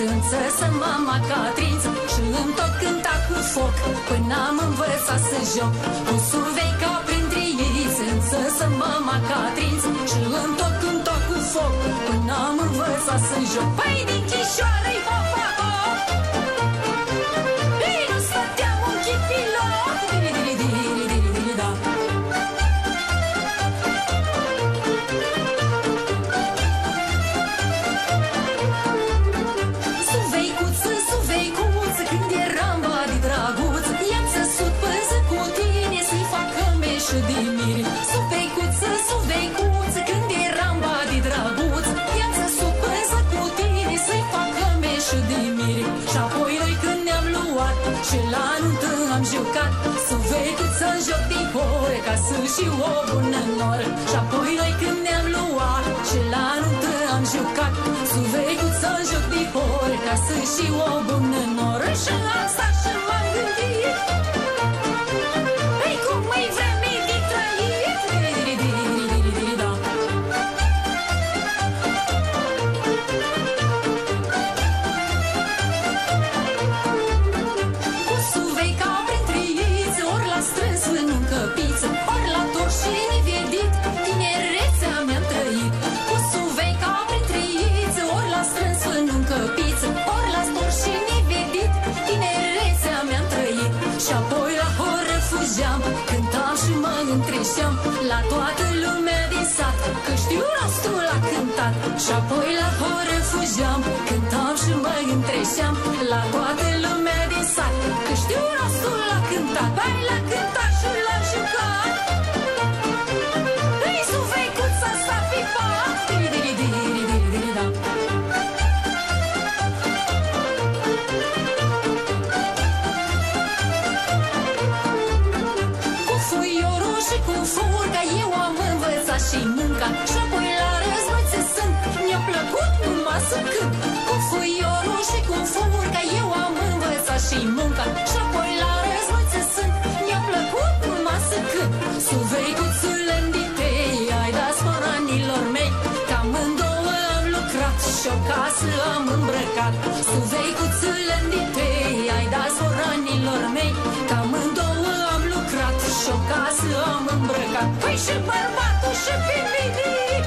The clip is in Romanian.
triiță să mama ca trință Și îmi tot cânta cu foc Până am învățat să joc. Cu suvei ca prin triiță să mama ca trință Și îmi tot cânta cu foc Până am învățat să joc. Păi din Chișoară-i Suveicuță, suveicuță, când eram badi draguță I-am țăsut păză cu tine să-i facă meșă de miri. Și apoi noi când ne-am luat și la nuntă am jucat Suveicuță în joc din hore ca să și o bună noră Și apoi noi când ne-am luat și la nuntă am jucat Suveicuță în joc din hore ca să și o bună noră Și am întreșeam La toată lumea din sat Că știu rostul la cântat. Și apoi la horă fugeam Cântam și mă întreșeam și munca Și apoi la război ți sunt. Mi-a plăcut numai să cânt Suveicuțule înditei Ai dat sporanilor mei. Că amândouă am lucrat Și o casă am îmbrăcat. Suveicuțule înditei Ai dat sporanilor mei. Că amândouă am lucrat Și o casă am îmbrăcat. Păi și bărbatul și femeii